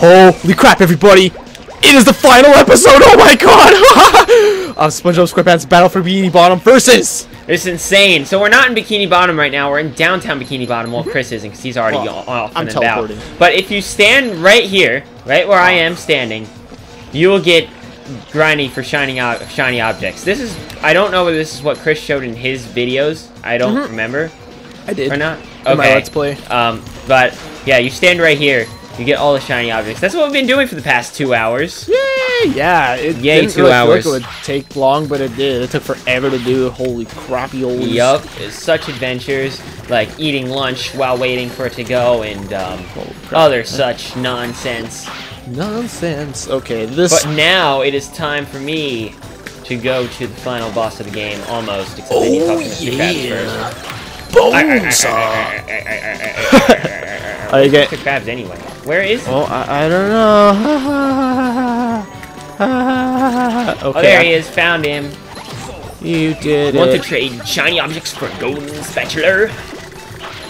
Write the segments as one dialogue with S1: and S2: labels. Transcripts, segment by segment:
S1: Holy crap, everybody! It is the final episode! Oh my god! of SpongeBob SquarePants Battle for Bikini Bottom versus...
S2: It's insane. So we're not in Bikini Bottom right now. We're in downtown Bikini Bottom. Well, Chris isn't because he's already
S1: Well,
S2: off
S1: I'm
S2: and about.
S1: teleporting.
S2: But if you stand right here, right where I am standing, you will get grindy for shiny ob shiny objects. This is I don't know whether this is what Chris showed in his videos. I don't
S1: Mhm.
S2: remember
S1: I did.
S2: or not.
S1: In my Let's Play.
S2: Um, but yeah, you stand right here. You get all the shiny objects. That's what we've been doing for the past two hours.
S1: Yay! Yeah, it
S2: Yay,
S1: didn't
S2: two
S1: really
S2: hours.
S1: it would take long, but it did. It took forever to do. Holy crappy old.
S2: Yup, such adventures like eating lunch while waiting for it to go and um, other such nonsense.
S1: Nonsense. Okay, this.
S2: But now it is time for me to go to the final boss of the game, almost. Except I need to talk to Mr. Krabs first.
S1: Bonesaw. Oh, you get.
S2: Mr. Krabs anyway. Where is he?
S1: Oh, I, I don't know. Oh, okay.
S2: Oh, there he is. Found him.
S1: You did
S2: Want to trade shiny objects for golden spatula?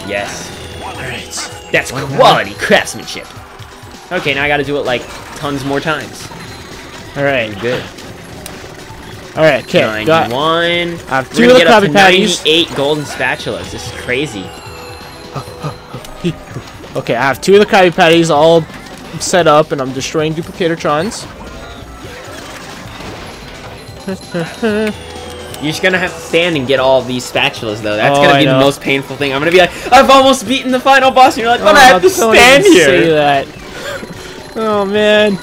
S2: Yes.
S1: Alright.
S2: That's quality craftsmanship. Okay, now I gotta do it like tons more times.
S1: Alright.
S2: Good.
S1: Alright, okay. Got.
S2: 91.
S1: I have
S2: We're
S1: two
S2: gonna
S1: of the
S2: get up
S1: Krabby
S2: to
S1: Patties.
S2: 98 golden spatulas. This is crazy.
S1: Okay, I have two of the Krabby Patties all set up, and I'm destroying Duplicatotrons.
S2: You're just gonna have to stand and get all these spatulas, though. That's
S1: Oh,
S2: gonna be the most painful thing. I'm gonna be like, I've almost beaten the final boss, and you're like, but I
S1: Oh,
S2: have to stand
S1: even Say
S2: here.
S1: that. Oh man.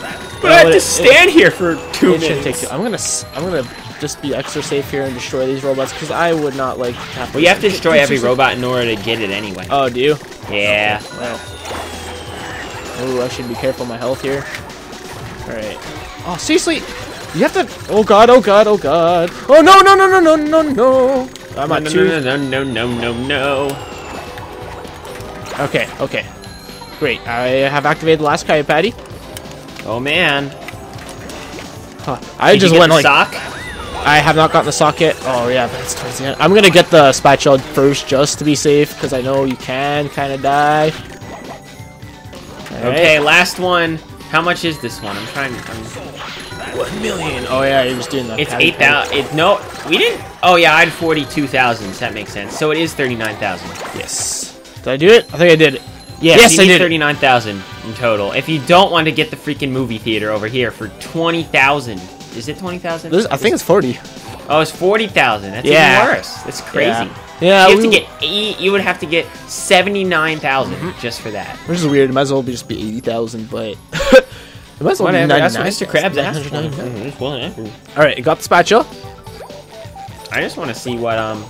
S2: But I have to
S1: it-
S2: stand here for two
S1: It
S2: minutes.
S1: take. I'm gonna. I'm gonna just be extra safe here and destroy these robots because I would not like to have.
S2: Well, you have to destroy every robot in order to get it anyway.
S1: Oh, do you?
S2: Yeah.
S1: Well. Ooh, I should be careful of my health here. Alright. Oh, seriously? You have to. Oh god, oh god, oh god. Oh no, no, no, no, no, no, no. I'm
S2: No,
S1: at
S2: no,
S1: two.
S2: no, no, no, no, no, no.
S1: Okay, okay. Great. I have activated the last Krabby Patty.
S2: Oh man.
S1: Huh. I
S2: Did
S1: just went like.
S2: sock.
S1: I have not gotten the sock yet. Oh yeah, but it's towards the end. I'm gonna get the spatula first just to be safe because I know you can kind of die.
S2: Okay, last one. How much is this one? I'm trying. I'm,
S1: One million. Oh yeah, you're just doing that.
S2: it's
S1: Patty
S2: eight thousand. It no, we didn't. Oh yeah, I had forty-two thousand. That makes sense. So it is thirty-nine thousand.
S1: Patty. Yes. Did I do it? I think I did it.
S2: Yes,
S1: Yes, I did it.
S2: thirty-nine thousand in total. If you don't want to get the freaking movie theater over here for twenty thousand, is it twenty thousand?
S1: I think it's 40.
S2: Oh, it's forty thousand. That's
S1: Yeah.
S2: even worse. That's crazy.
S1: Yeah. Yeah,
S2: you have
S1: we-
S2: to get eight. You would have to get seventy-nine
S1: Mm-hmm.
S2: just for that.
S1: Which is weird. It might as well be just be 80,000, but. it might as well
S2: Whatever.
S1: be
S2: That's what Mr. Krabs asked for.
S1: 999.
S2: Mhm, whatever.
S1: Alright, got the spatula.
S2: I just want to see what um.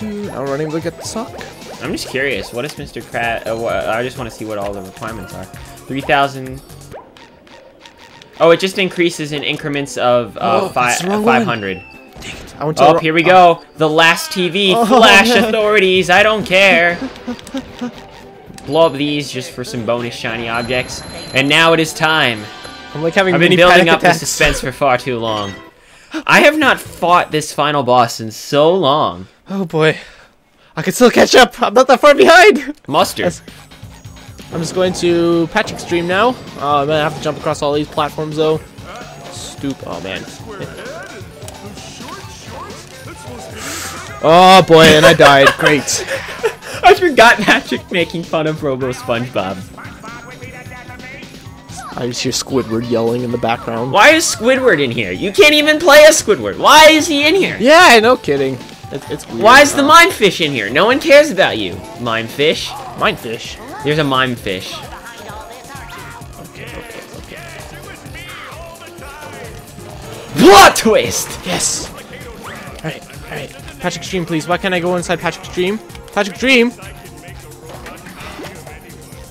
S1: I'm running to get the sock.
S2: I'm just curious. What is Mr. Krabs? Uh, what, I just want to see what all the requirements are. Three thousand. Oh, it just increases in increments of uh,
S1: Oh,
S2: fi-
S1: that's the wrong one.
S2: five hundred.
S1: I went to
S2: Oh, here we go. The last TV.
S1: Oh,
S2: Flash
S1: man.
S2: authorities. I don't care. Blow up these just for some bonus shiny objects. And now it is time.
S1: I'm like having
S2: I've been building up the suspense for far too long. I have not fought this final boss in so long.
S1: Oh boy. I can still catch up. I'm not that far behind.
S2: Mustard.
S1: I'm just going to patch extreme now. Uh, I'm gonna have to jump across all these platforms though. Stoop. Oh man. Oh boy, and I died. Great.
S2: I forgot Patrick making fun of Robo SpongeBob.
S1: I just hear Squidward yelling in the background.
S2: Why is Squidward in here? You can't even play as Squidward. Why is he in here?
S1: Yeah, no kidding. It's, it's weird.
S2: Why is the
S1: Uh,
S2: mime fish in here? No one cares about you. Mime fish.
S1: Minefish?
S2: There's a mime fish.
S1: Okay, okay, okay.
S2: Plot twist!
S1: Yes. Alright, alright. Patch Extreme, please. Why can't I go inside Patch Extreme? Patch Extreme!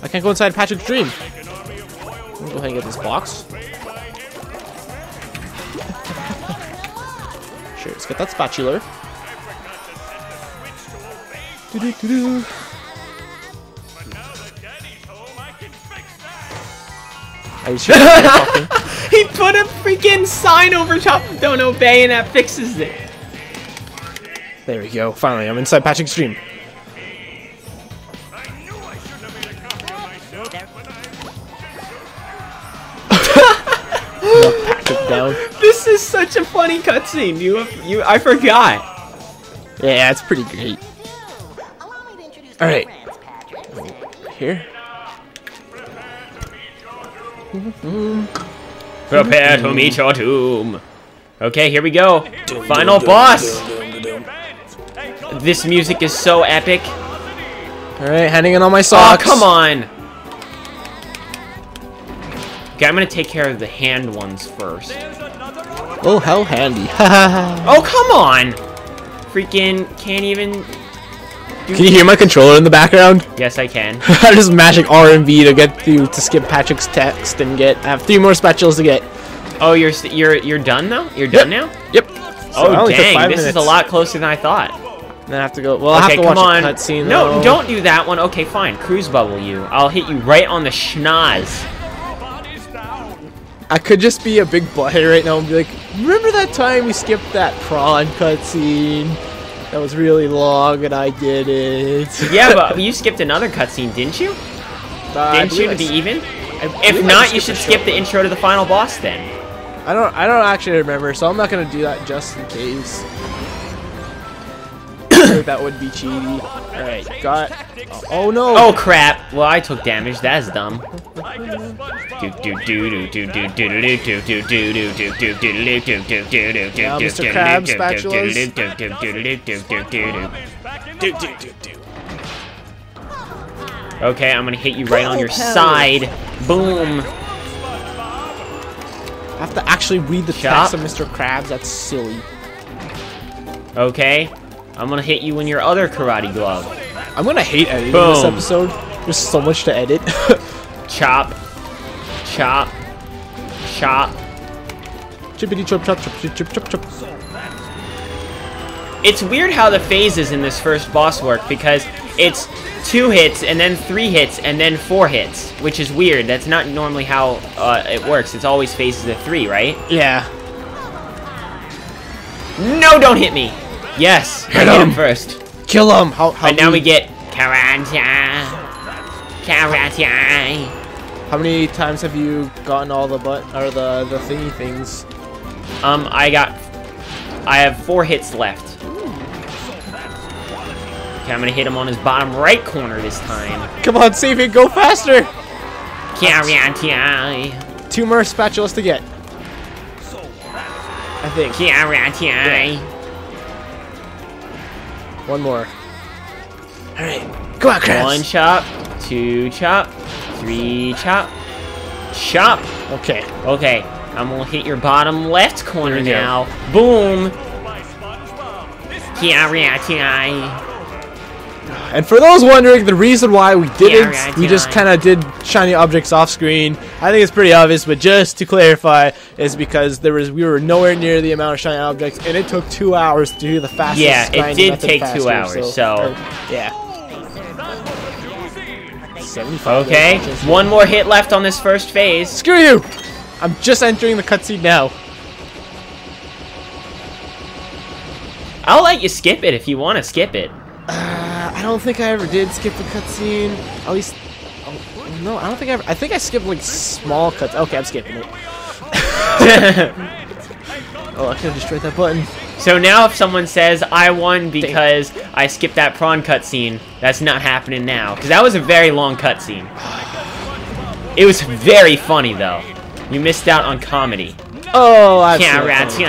S1: I can't go inside Patch Extreme. Let me go ahead and get this box. sure, let's get that spatula. Doo-doo-doo-doo. Are you sure
S2: He put a freaking sign over top of Don't Obey and that fixes it.
S1: There we go. Finally, I'm inside Patrick's dream. Down.
S2: This is such a funny cutscene. You, you, I forgot.
S1: Yeah, it's pretty great. All right, here.
S2: Prepare to meet your doom. Okay, here we go. Final boss. This music is so epic.
S1: All right, handing in all my
S2: Oh, come on. Okay, I'm gonna take care of the hand ones first.
S1: Oh, how handy.
S2: Oh, come on. Freaking can't even.
S1: Can you hear my controller in the background?
S2: Yes, I can.
S1: I'm just mashing R and V to get through to skip Patrick's text and get. I have three more spatulas to get.
S2: Oh, you're st- you're you're done now. You're done now.
S1: Yep.
S2: Oh
S1: I
S2: dang,
S1: five
S2: this is a lot closer than I thought.
S1: Then I have to go. Well, I
S2: okay,
S1: have to
S2: come
S1: watch
S2: on.
S1: a cutscene.
S2: no,
S1: though.
S2: don't do that one. Okay, fine. Cruise bubble you. I'll hit you right on the schnoz.
S1: I could just be a big butthead right now and be like, remember that time we skipped that prawn cutscene? That was really long and I did it.
S2: Yeah, but you skipped another cutscene, didn't you?
S1: Uh,
S2: Didn't you to
S1: I
S2: be even? If not, you should skip the intro to the final boss then.
S1: I don't. I don't actually remember, so I'm not gonna do that just in case that would be cheaty. Alright, got... Oh, no!
S2: Oh crap! Well, I took damage. That's dumb.
S1: Mr.
S2: Crab
S1: spatulas.
S2: Okay, I'm gonna hit you right on your side. Boom!
S1: I have to actually read the text of Mr. Krabs. That's silly.
S2: Okay. I'm gonna hit you in your other karate glove.
S1: I'm gonna hate editing this episode. There's so much to edit.
S2: Chop. Chop. Chop.
S1: Chippity chop chop chop chop chop chop chop.
S2: It's weird how the phases in this first boss work because it's two hits and then three hits and then four hits, which is weird. That's not normally how uh, it works. It's always phases of three, right?
S1: Yeah.
S2: No, don't hit me. Yes,
S1: Hit
S2: him
S1: him.
S2: first.
S1: Kill him. How? How
S2: And now we get karate. Karate.
S1: How many times have you gotten all the butt or the the thingy things?
S2: Um, I got. I have four hits left. Okay, I'm gonna hit him on his bottom right corner this time.
S1: Come on, save it. Go faster.
S2: Karate.
S1: Two more spatulas to get. I think.
S2: Karate.
S1: One more. All right. Go on, Krabs.
S2: One chop, two chop, three chop, chop.
S1: Okay.
S2: Okay, I'm gonna hit your bottom left corner
S1: we go.
S2: now. Boom. Karate.
S1: And for those wondering, the reason why we didn't,
S2: right,
S1: we just kind of did shiny objects off screen. I think it's pretty obvious, but just to clarify, is because there was we were nowhere near the amount of shiny objects, and it took two hours to do the fastest.
S2: Yeah, it did
S1: method
S2: take two hours, so-
S1: or- yeah. Seventy-five.
S2: Okay,
S1: matches.
S2: one more hit left on this first phase.
S1: Screw you! I'm just entering the cutscene now.
S2: I'll let you skip it if you want to skip it.
S1: I don't think I ever did skip the cutscene. At least, oh, no, I don't think I ever. I think I skipped like small cuts. Okay, I'm skipping it. Oh, I could have destroyed that button.
S2: So now if someone says I won because I skipped that prawn cutscene, that's not happening now. Because that was a very long cutscene. It was very funny though. You missed out on comedy.
S1: Oh, I've seen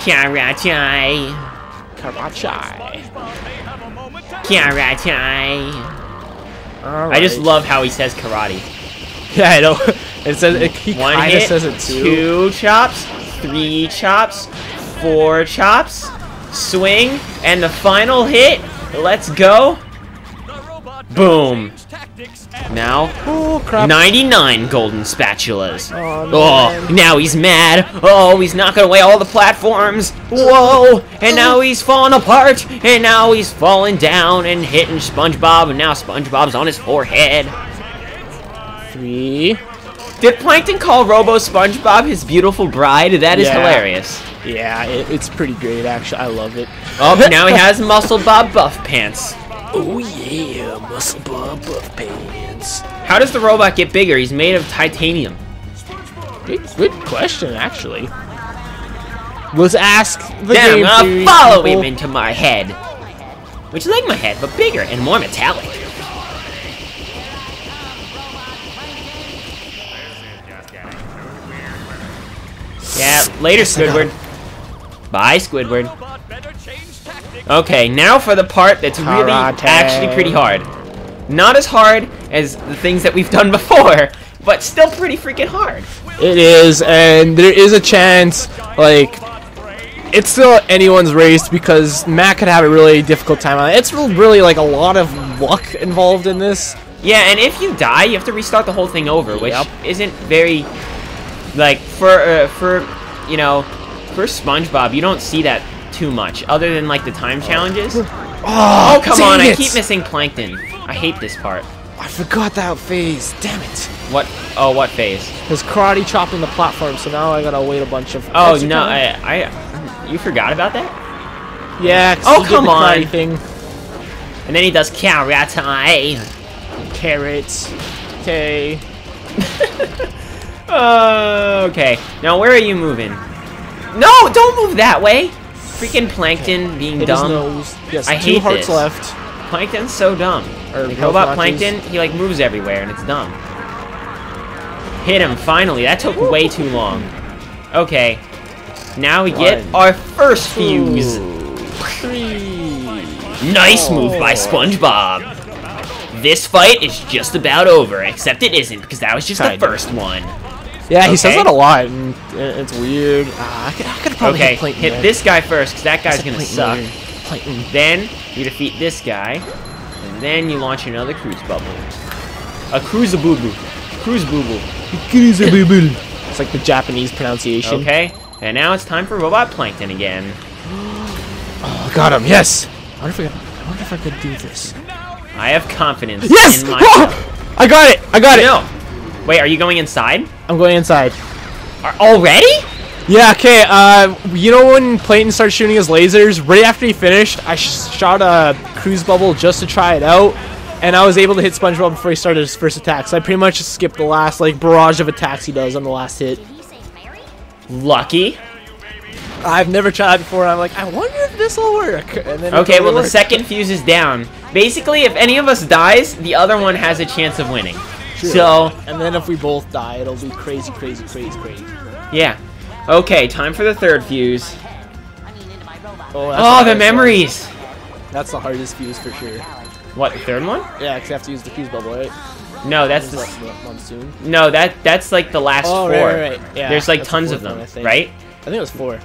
S2: Karate.
S1: so many times.
S2: Karate. Karate.
S1: All
S2: I just love how he says karate.
S1: Yeah, I know. It says it, he
S2: One
S1: kind of
S2: hit,
S1: says it too.
S2: two chops, three chops, four chops, swing, and the final hit. Let's go. Boom. Now,
S1: Oh crap!
S2: 99 golden spatulas.
S1: Oh,
S2: Oh, now he's mad. Oh, he's knocking away all the platforms. Whoa! And now oh. he's falling apart. And now he's falling down and hitting SpongeBob. And now SpongeBob's on his forehead.
S1: Three.
S2: Did Plankton call Robo SpongeBob his beautiful bride? That is
S1: Yeah.
S2: hilarious.
S1: Yeah, it, it's pretty great actually. I love it.
S2: Oh, now he has Muscle Bob Buff Pants.
S1: Oh yeah, muscle bob buff pants.
S2: How does the robot get bigger? He's made of titanium.
S1: Good, good question, actually. Let's ask the
S2: Then I'm
S1: game
S2: gonna follow
S1: people.
S2: him into my head. Which is like my head, but bigger and more metallic. Yeah, later, Squidward. Bye, Squidward. Okay, now for the part that's really actually pretty hard. Not as hard as the things that we've done before, but still pretty freaking hard.
S1: It is, and there is a chance, like, it's still anyone's race because Matt could have a really difficult time on it. It's really like a lot of luck involved in this.
S2: Yeah, and if you die, you have to restart the whole thing over, which
S1: Yep.
S2: isn't very like for uh, for you know for SpongeBob. You don't see that too much, other than like the time challenges.
S1: Oh,
S2: Oh come on! I keep missing Plankton. I hate this part.
S1: I forgot that phase. Damn it.
S2: What? Oh, what phase?
S1: There's karate chopping the platform, so now I gotta wait a bunch of.
S2: Oh no. I, I you forgot about that?
S1: Yeah.
S2: Oh, come on.
S1: Thing.
S2: And then he does karate.
S1: Carrots. Okay.
S2: Uh, okay. Now where are you moving? No, don't move that way. Freaking Plankton being
S1: his
S2: dumb.
S1: Yes.
S2: I
S1: two
S2: hate
S1: hearts
S2: this.
S1: left.
S2: Plankton's so dumb.
S1: Or
S2: Like, Robot. Plankton, he like moves everywhere and it's dumb. Hit him, finally. That took way too long. Okay. Now we get
S1: One.
S2: our first fuse.
S1: Three.
S2: Nice oh. move by
S1: Oh.
S2: SpongeBob. This fight is just about over, except it isn't because that was just
S1: Kinda.
S2: the first one.
S1: Yeah, he says that a lot, and it's weird. Ah, I could, I could probably
S2: Okay,
S1: hit,
S2: hit this guy first because that guy's gonna suck.
S1: Plankton.
S2: Then you defeat this guy, and then you launch another cruise bubble. A cruise boo boo. Cruise boo boo. Cruise boo boo.
S1: It's like the Japanese pronunciation.
S2: Okay, and now it's time for Robot Plankton again.
S1: Oh, got him. Yes. I wonder if I, could, I wonder if I could do this.
S2: I have confidence
S1: Yes.
S2: in my.
S1: I got it. I got it.
S2: No. Wait, are you going inside?
S1: I'm going inside.
S2: Are- already?
S1: Yeah. Okay. Uh, you know when Plankton starts shooting his lasers? Right after he finished, I sh- shot a cruise bubble just to try it out, and I was able to hit SpongeBob before he started his first attack. So I pretty much skipped the last like barrage of attacks he does on the last hit.
S2: Lucky.
S1: I've never tried before. And I'm like, I wonder if this will work. And then
S2: Okay,
S1: totally
S2: well the second fuse is down. Basically, if any of us dies, the other one has a chance of winning. So,
S1: and then if we both die, it'll be crazy, crazy, crazy, crazy.
S2: yeah. Okay, time for the third fuse.
S1: Oh,
S2: Oh, the memories.
S1: That's the hardest fuse for sure.
S2: What, the third one?
S1: Yeah, because you have to use the fuse bubble, right?
S2: No, that's the
S1: the monsoon?
S2: No, that that's like the last
S1: Oh,
S2: four.
S1: right, right, right. Yeah,
S2: There's like tons of
S1: one,
S2: them,
S1: I
S2: right?
S1: I think it was four.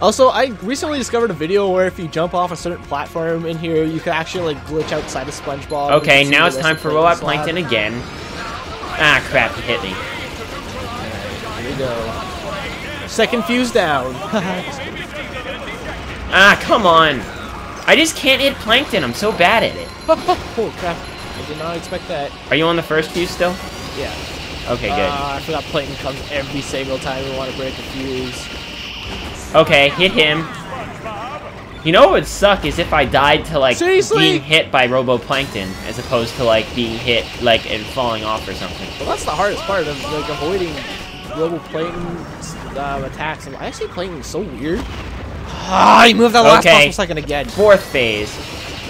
S1: Also, I recently discovered a video where if you jump off a certain platform in here, you can actually like glitch outside of SpongeBob.
S2: Okay, now it's time for Robot. Plankton again. Ah, crap, he hit me.
S1: Here we go. Second fuse down.
S2: Ah, come on. I just can't hit Plankton. I'm so bad at it.
S1: oh crap! I did not expect that.
S2: Are you on the first fuse still?
S1: Yeah.
S2: Okay, good.
S1: Uh, I forgot Plankton comes every single time we want to break a fuse.
S2: Okay, hit him. You know what would suck is if I died to like
S1: Seriously?
S2: being hit by Robo Plankton as opposed to like being hit like and falling off or something.
S1: Well, that's the hardest part of like avoiding Robo Plankton's um, attacks. And I see Plankton so weird. Ah, he moved that last
S2: Okay.
S1: possible second again.
S2: Fourth phase.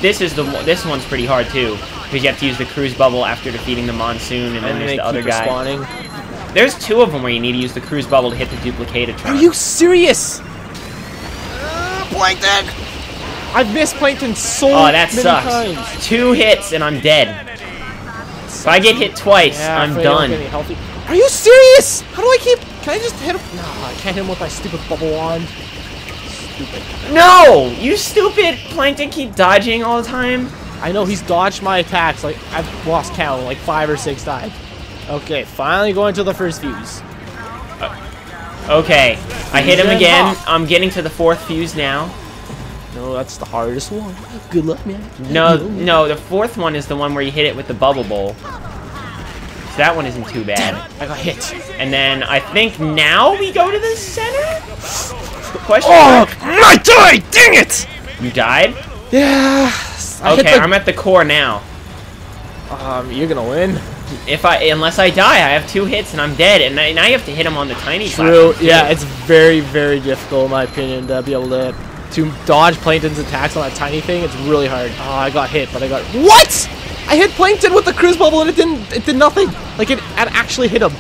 S2: This is the this one's pretty hard too because you have to use the cruise bubble after defeating the monsoon and then
S1: And
S2: there's the other guy.
S1: respawning.
S2: There's two of them where you need to use the cruise bubble to hit the duplicator.
S1: Are you serious? Uh, Plankton! I've missed Plankton so
S2: Oh, that
S1: many
S2: sucks.
S1: times.
S2: Two hits and I'm dead. If I get hit twice,
S1: Yeah,
S2: I'm
S1: afraid I don't
S2: done.
S1: get any healthy- Are you serious? How do I keep? Can I just hit him? No, I can't hit him with my stupid bubble wand. Stupid.
S2: No! You stupid Plankton keep dodging all the time.
S1: I know he's dodged my attacks. Like I've lost count, like five or six times. Okay, finally going to the first fuse.
S2: Okay, I hit him again. I'm getting to the fourth fuse now.
S1: No, that's the hardest one. Good luck, man.
S2: No, no, the fourth one is the one where you hit it with the bubble bowl. So that one isn't too bad.
S1: I got hit.
S2: And then I think now we go to the center? Question
S1: Oh,
S2: mark?
S1: I died! Dang it!
S2: You died?
S1: Yeah. I
S2: Okay, I'm at the core now.
S1: Um, you're gonna win.
S2: If I unless I die, I have two hits and I'm dead. And I- now you have to hit him on the tiny
S1: True. Yeah, it's very, very difficult in my opinion to be able to to dodge Plankton's attacks on that tiny thing. It's really hard. Oh, I got hit, but I got what? I hit Plankton with the cruise bubble and it didn't. It did nothing. Like it, it actually hit him.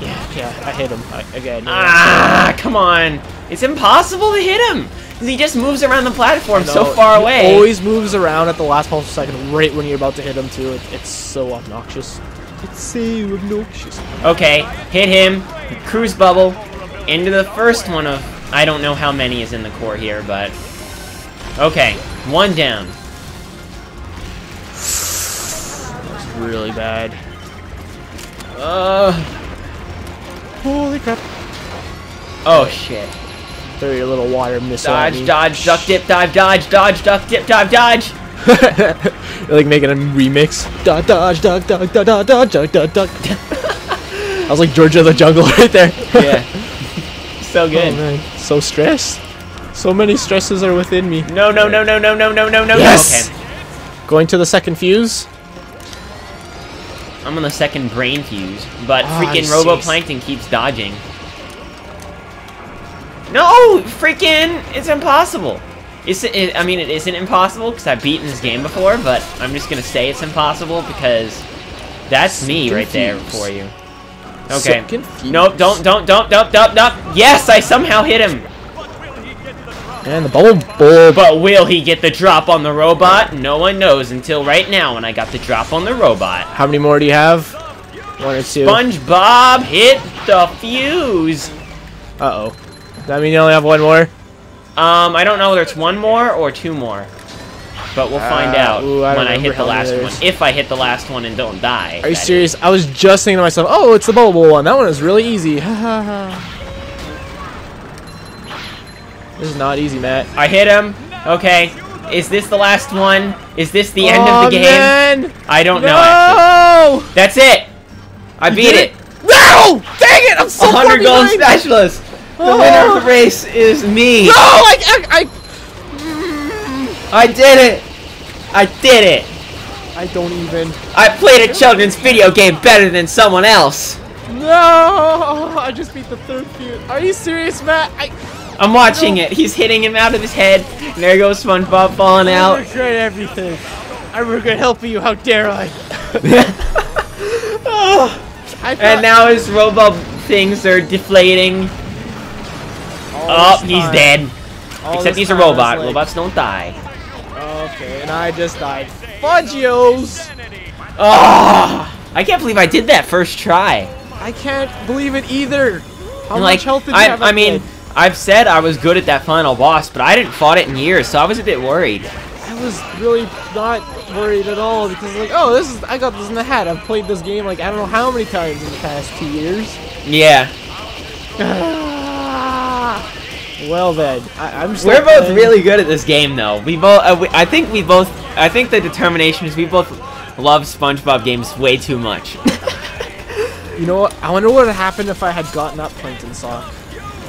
S1: Yeah, yeah, I hit him I, again. yeah.
S2: Ah, come on! It's impossible to hit him. 'Cause He just moves around the platform so
S1: No,
S2: far
S1: he
S2: away.
S1: Always moves around at the last possible second, right when you're about to hit him too. It, it's so obnoxious. It's so obnoxious.
S2: Okay, hit him. Cruise bubble into the first one of I don't know how many is in the core here, but okay, one down.
S1: That's really bad. Uh. Holy crap!
S2: Oh shit!
S1: Throw your little water missile.
S2: Dodge, dodge, duck, dip, dive, dodge, dodge, duck, dip, dive, dodge.
S1: You're like making a remix. Dodge, dodge, dodge, dodge, dodge, dodge, dodge, dodge, dodge, dodge. I was like George of the Jungle right there.
S2: Yeah. so good.
S1: Oh man, so stressed. So many stresses are within me.
S2: No, no, no, no, no, no, no, no, no.
S1: Yes!
S2: Okay.
S1: Going to the second fuse.
S2: I'm on the second brain fuse, but
S1: Ah,
S2: freaking. Roboplankton keeps dodging. No, freaking, it's impossible. It's, it, I mean, it isn't impossible because I've beaten this game before, but I'm just gonna say it's impossible because that's me right there for you. Okay.
S1: So confused.
S2: Nope, don't, don't, don't, don't, don't, don't. Yes, I somehow hit him.
S1: And the bubble bowl.
S2: But will he get the drop on the robot? No one knows until right now when I got the drop on the robot.
S1: How many more do you have? One or two.
S2: SpongeBob hit the fuse.
S1: Uh oh. Does that mean you only have one more?
S2: Um, I don't know whether it's one more or two more. But we'll find
S1: Uh,
S2: out
S1: ooh, I
S2: when I hit the last one. If I hit the last one and don't die.
S1: Are you
S2: that is.
S1: serious? I was just thinking to myself, oh, it's the bubble one. That one is really easy. Ha ha ha. This is not easy, Matt.
S2: I hit him. Okay. Is this the last one? Is this the end of the game?
S1: Man.
S2: I don't know. Actually.
S1: No!
S2: That's it. I beat
S1: did
S2: it.
S1: No! Dang it! I'm so
S2: 100
S1: far
S2: gold specialist. The
S1: Oh.
S2: winner of the oh. race is me.
S1: No! I, I,
S2: I did it. I did it.
S1: I, I don't even.
S2: I played a children's video game better than someone else.
S1: No! I just beat the third fuse. Are you serious, Matt? I,
S2: I'm watching it. He's hitting him out of his head. And there goes SpongeBob falling out.
S1: I regret everything. I regret helping you. How dare I? I
S2: And now his robot things are deflating. Oh, he's
S1: time-
S2: dead.
S1: all
S2: Except he's a
S1: time I was
S2: robot.
S1: like,
S2: Robots don't die.
S1: Okay, and I just died. Fudgios!
S2: Oh, I can't believe I did that first try.
S1: I can't believe it either. How
S2: And,
S1: much
S2: like,
S1: health did you
S2: I,
S1: have?
S2: I mean? I've said I was good at that final boss, but I didn't fought it in years, so I was a bit worried.
S1: I was really not worried at all because, like, oh, this is I got this in the hat. I've played this game like I don't know how many times in the past two years.
S2: Yeah,
S1: well then, I, I'm. still
S2: we're both
S1: playing-
S2: really good at this game, though. We both, uh, we, I think we both, I think the determination is we both love SpongeBob games way too much.
S1: You know what? I wonder what would have happened if I had gotten that plankton sock.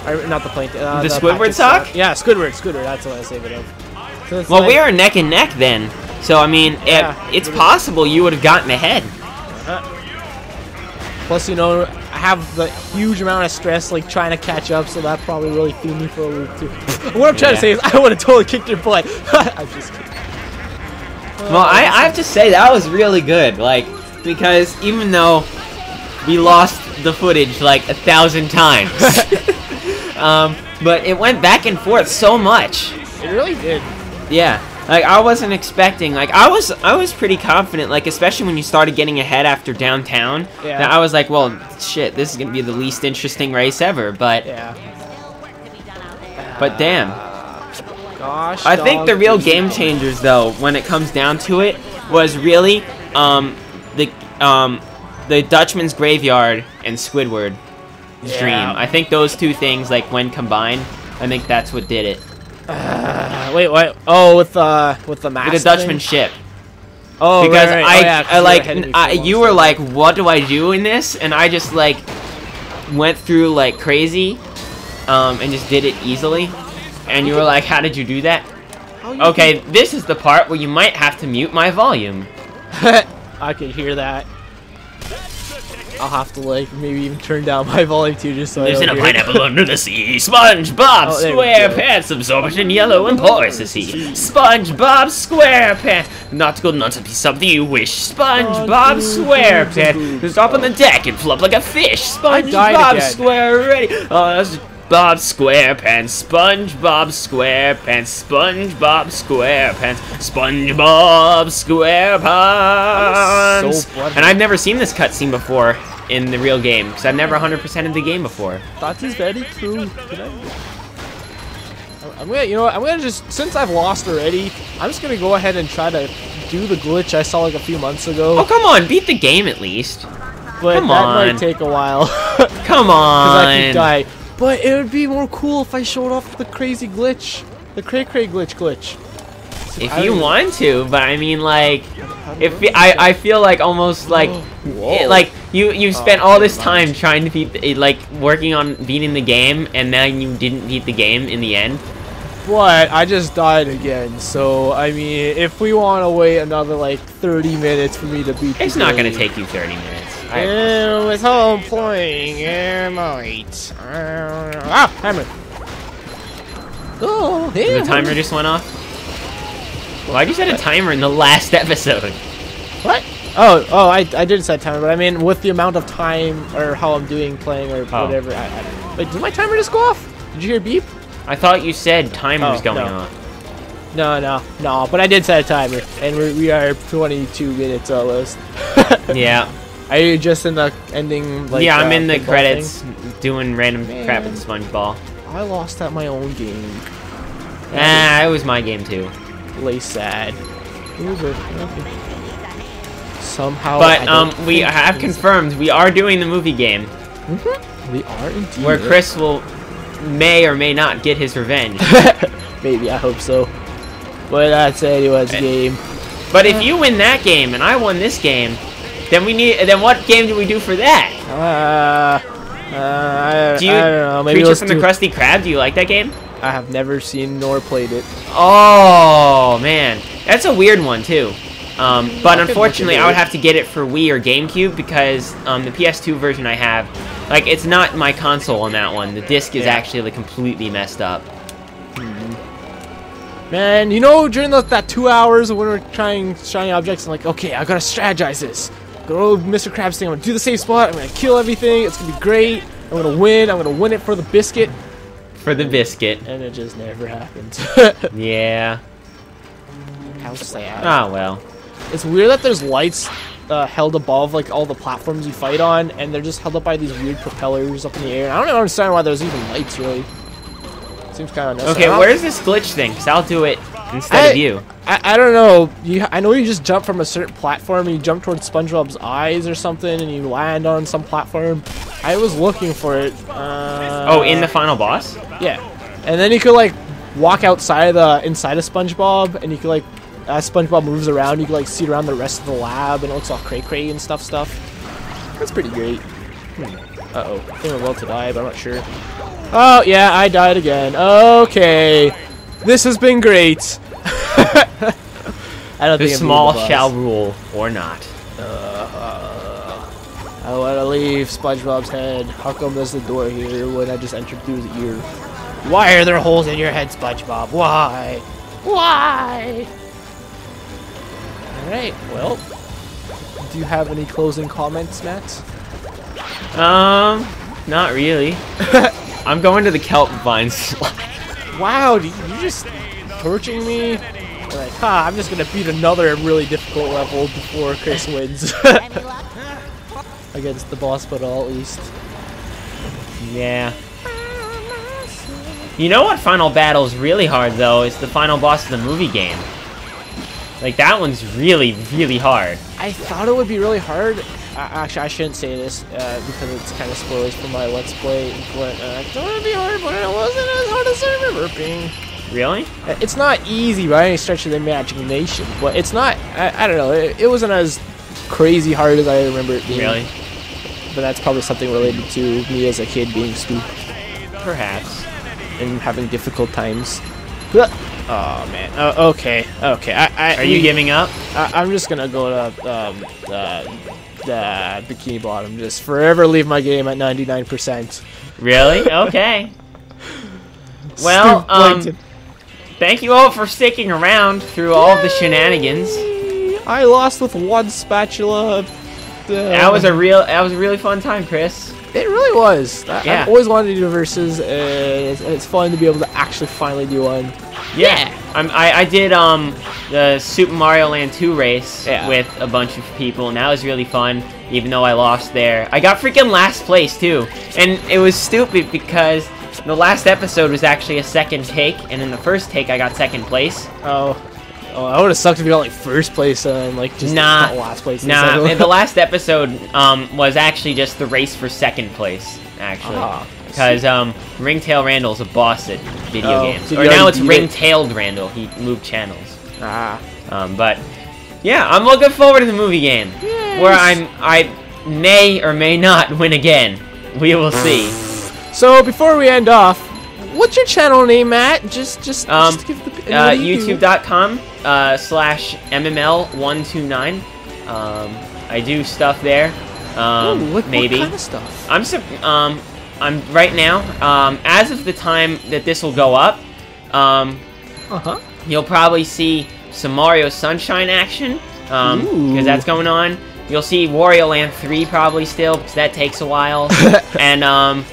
S1: Or, not the plankton. Uh,
S2: The
S1: the
S2: Squidward
S1: packet
S2: sock?
S1: Yeah, Squidward. Squidward. That's what I was it of. So
S2: well,
S1: like-
S2: we are neck and neck then, so I mean, it- it's possible you would have gotten ahead.
S1: Plus, you know, I have the huge amount of stress, like trying to catch up, so that probably really threw me for a loop too. what I'm trying
S2: Yeah.
S1: to say is, I would have totally kicked your butt. I'm just kidding.
S2: Well, I, I have to say that was really good, like because even though we lost the footage like a thousand times, um, but it went back and forth so much.
S1: It really did.
S2: Yeah, like I wasn't expecting. Like I was, I was pretty confident. Like especially when you started getting ahead after downtown.
S1: Yeah.
S2: that I was like, well, shit, this is gonna be the least interesting race ever. But
S1: Yeah.
S2: but damn.
S1: Gosh.
S2: I think the real game changers, though, when it comes down to it, was really um, the um, the Dutchman's Graveyard and Squidward Dream. I think those two things, like when combined, I think that's what did it.
S1: Uh, wait, what? Oh, with uh, with the mask.
S2: With the Dutchman
S1: thing?
S2: ship,
S1: Oh,
S2: because
S1: right.
S2: I,
S1: oh, yeah,
S2: I
S1: you were
S2: like
S1: of me
S2: I, you were like, what do I do in this? And I just like went through like crazy, um, and just did it easily. And you were like, how did you do that? Okay, this is the part where you might have to mute my volume.
S1: I could hear that. I'll have to like maybe even turn down my volume too just so I
S2: Lives in
S1: don't
S2: a
S1: it.
S2: pineapple under the sea. SpongeBob
S1: Oh,
S2: SquarePants absorbs in yellow and pours the sea. SpongeBob SquarePants. Not good, not to be something you wish. SpongeBob SquarePants. Just up on the deck and flop like a fish. SpongeBob. Square ready. Oh, that's Bob SquarePants. SpongeBob SquarePants. SpongeBob SquarePants. SpongeBob SquarePants.
S1: so
S2: and I've never seen this cutscene before in the real game because I've never 100%ed the game before.
S1: That is very true. I'm gonna, you know, I'm gonna just since I've lost already, I'm just gonna go ahead and try to do the glitch I saw like a few months ago.
S2: Oh, come on, beat the game at least.
S1: but
S2: come
S1: that
S2: on.
S1: might take a while because
S2: Come
S1: I keep
S2: on.
S1: Dying. But it would be more cool if I showed off the crazy glitch, the cray cray glitch glitch.
S2: If
S1: I
S2: you want to, but I mean, like, if I, I feel like almost like, it- like you you spent
S1: Oh,
S2: all this
S1: never mind.
S2: time trying to beat, the, like, working on beating the game, and then you didn't beat the game in the end.
S1: But I just died again, so I mean, if we want to wait another like 30 minutes for me to beat,
S2: It's
S1: the
S2: not gonna take you 30 minutes. I,
S1: Yeah, with home playing, yeah, might. Ah, hammer. Oh,
S2: the timer just went off. Why'd you set a timer in the last episode?
S1: What? Oh, oh, I, I did set timer, but I mean with the amount of time or how I'm doing playing or
S2: Oh.
S1: whatever. I, I, wait, did my timer just go off? Did you hear beep?
S2: I thought you said timer was
S1: Oh,
S2: going
S1: no.
S2: off.
S1: No, no, no. But I did set a timer, and we're, we are 22 minutes almost.
S2: Yeah.
S1: Are you just in the ending? Like,
S2: yeah, I'm
S1: uh,
S2: in the credits doing random crap
S1: Man.
S2: with SpongeBob.
S1: thing? I lost at my own game.
S2: Ah, it was my game too.
S1: Lay sad. Somehow.
S2: But um, we have confirmed we are doing the movie game Mhm.
S1: We are indeed.
S2: where Chris will may or may not get his revenge.
S1: Maybe I hope so. But that's anyone's
S2: Eh.
S1: game.
S2: But if you win that game and I won this game, then we need. Then what game do we do for that?
S1: Uh, uh, I,
S2: Do you
S1: I don't know. Maybe
S2: Creature from the
S1: do-
S2: Krusty Krab? Do you like that game?
S1: I have never seen nor played it.
S2: Oh man, that's a weird one too. Um, but
S1: I could look
S2: unfortunately, I would have to get it for Wii or GameCube because um, the PS2 version I have, like, it's not my console on that one. The disc is
S1: Yeah.
S2: actually like, completely messed up.
S1: Man, you know, during the, that two hours when we're trying shiny objects, I'm like, okay, I gotta strategize this. Go, Mr. Krabs thing. I'm gonna do the safe spot. I'm gonna kill everything. It's gonna be great. I'm gonna win. I'm gonna win it for the biscuit.
S2: For the biscuit.
S1: And it just never happened.
S2: Yeah.
S1: How sad.
S2: Ah well.
S1: It's weird that there's lights uh, held above like all the platforms you fight on, and they're just held up by these weird propellers up in the air. I don't even understand why there's even lights really. Seems kind of necessary.
S2: Okay, where's this glitch thing? Cause I'll do it instead
S1: I-
S2: of you.
S1: I, I don't know. You I know you just jump from a certain platform and you jump towards SpongeBob's eyes or something, and you land on some platform. I was looking for it. Uh,
S2: Oh, in the final boss?
S1: yeah, and then you could like walk outside of the inside of SpongeBob, and you could like as SpongeBob moves around, you can like see around the rest of the lab, and it looks all cray cray and stuff stuff. That's pretty great. Uh oh, I think I'm about to die, but I'm not sure. Oh yeah, I died again. Okay, this has been great. I don't
S2: The
S1: think
S2: small
S1: the
S2: shall rule or not.
S1: I want to leave SpongeBob's head. How come there's a door here when I just entered through the ear? Why are there holes in your head, SpongeBob? Why? Why? Alright, well. Do you have any closing comments, Matt?
S2: Um, not really. I'm going to the kelp vine slide.
S1: Wow, you just torching me? Ha, I'm just gonna beat another really difficult level before Chris wins. Against the boss, but at least.
S2: Yeah. You know what final battle is really hard though? It's the final boss of the movie game. Like that one's really, really hard.
S1: I thought it would be really hard. Uh, actually, I shouldn't say this uh, because it's kind of spoilers for my Let's Play. But uh, I thought it would be hard, but it wasn't as hard as I remember being.
S2: Really?
S1: Uh, It's not easy by any stretch of the imagination, but it's not. I, I don't know. It, it wasn't as crazy hard as I remember it being.
S2: Really?
S1: But that's probably something related to me as a kid being stupid
S2: Perhaps.
S1: and having difficult times. Oh man. Oh, okay. Okay. I, I
S2: Are you
S1: we-
S2: giving up?
S1: I, I'm just gonna go to um, uh, the bikini bottom. Just forever leave my game at 99%.
S2: Really? Okay. Well, um. Thank you all for sticking around through all of the shenanigans.
S1: I lost with one spatula.
S2: That was a real, that was a really fun time, Chris.
S1: It really was. I,
S2: Yeah.
S1: I've always wanted to do versus, and it's, it's fun to be able to actually finally do one.
S2: Yeah, I'm, I, I did um the Super Mario Land 2 race
S1: Yeah.
S2: with a bunch of people, and that was really fun. Even though I lost there, I got freaking last place too, and it was stupid because the last episode was actually a second take, and in the first take I got second place.
S1: Oh. Oh, I would have sucked if you got like first place and like just
S2: Nah.
S1: not last place.
S2: Nah, the last episode um was actually just the race for second place, actually.
S1: Ah,
S2: Because um, Ringtail Randall's a boss at video
S1: Oh,
S2: games. Or now it's
S1: beat it?
S2: Randall. He moved channels.
S1: ah.
S2: Um, but yeah, I'm looking forward to the movie game where I'm I may or may not win again. We will see.
S1: So before we end off, what's your channel name, Matt? Just, just,
S2: Um,
S1: just give the
S2: Uh,
S1: what do you do?
S2: YouTube.com uh, slash MML129. Um, I do stuff there. Um,
S1: Ooh, what,
S2: maybe.
S1: What kind of stuff?
S2: I'm um I'm right now um as of the time that this will go up um
S1: Uh huh.
S2: you'll probably see some Mario Sunshine action um because that's going on. You'll see Wario Land 3 probably still because that takes a while. and um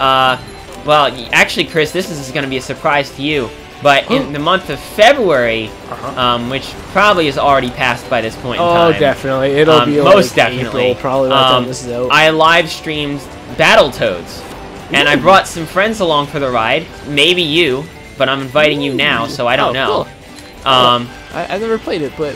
S2: uh well actually Chris this is going to be a surprise to you but in the month of February
S1: Uh-huh.
S2: um which probably is already passed by this point in
S1: Oh,
S2: time.
S1: definitely. It'll
S2: Um,
S1: be
S2: most
S1: like
S2: definitely.
S1: April, probably by
S2: Um,
S1: this is out.
S2: I live streamed Battletoads, and I brought some friends along for the ride. Maybe you, but I'm inviting you now, so I don't
S1: Oh,
S2: know.
S1: cool.
S2: Um,
S1: I, I've never played it, but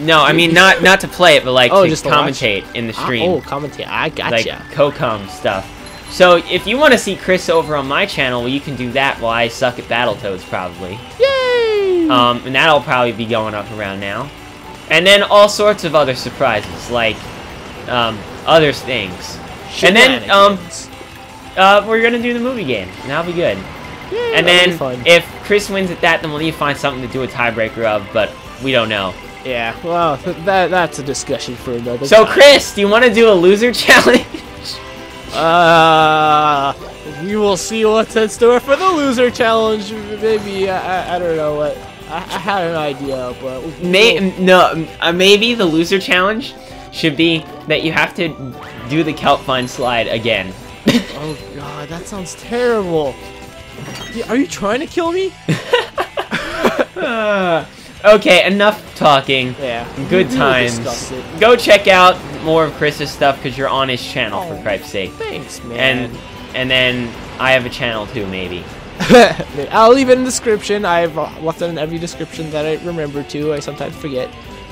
S2: no, I mean not not to play it, but like
S1: Oh,
S2: to
S1: just to
S2: commentate in the
S1: Ah,
S2: stream,
S1: oh, commentate. I gotcha.
S2: like CoCom stuff. So if you want to see Chris over on my channel, well, you can do that while I suck at Battletoads, probably.
S1: Yay!
S2: Um, and that'll probably be going up around now. And then all sorts of other surprises, like um, other things. And then um, uh, we're gonna do the movie game, and that'll be good.
S1: Yay,
S2: And then if Chris wins at that, then we'll need to find something to do a tiebreaker of, but we don't know.
S1: yeah, well, th- that that's a discussion for another.
S2: So
S1: time.
S2: Chris, do you want to do a loser challenge?
S1: Uh, you will see what's in store for the loser challenge. Maybe I, I, don't know what. I, I had an idea, but we'll-
S2: May no, uh, maybe the loser challenge should be that you have to do the kelp vine slide again.
S1: Oh god, that sounds terrible. Are you trying to kill me?
S2: okay, enough talking.
S1: Yeah.
S2: Good times. Go check out more of Chris's stuff because you're on his channel for
S1: Oh.
S2: Christ's sake.
S1: Thanks, man.
S2: And and then I have a channel too, maybe.
S1: I'll leave it in the description. I've left it in every description that I remember to. I sometimes forget.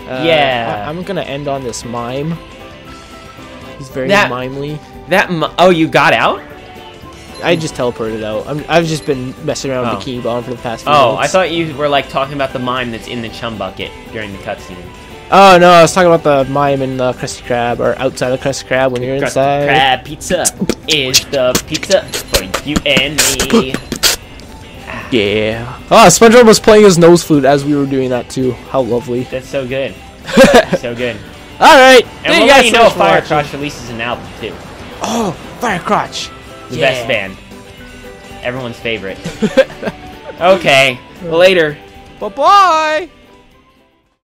S1: Uh,
S2: Yeah.
S1: I, am gonna end on this mime. He's very
S2: That-
S1: mimely.
S2: That oh, you got out?
S1: I just teleported out. I'm, I've just been messing around
S2: Oh.
S1: with the oh. Bikini Bottom for the past few
S2: Oh, I thought you were like talking about the mime that's in the chum bucket during the cutscene.
S1: Oh no, I was talking about the mime in the Krusty Krab, or outside the Krusty Krab when you're
S2: Krusty
S1: inside.
S2: Krab pizza is the pizza for you and me.
S1: Yeah. Oh, SpongeBob was playing his nose flute as we were doing that too. How lovely.
S2: That's so good. so good.
S1: All right.
S2: And
S1: Thank
S2: we'll
S1: you
S2: let you know if. Firecrotch releases an album too.
S1: Oh, Firecrotch.
S2: The
S1: Yeah.
S2: best band. Everyone's favorite. okay. Later.
S1: Bye bye.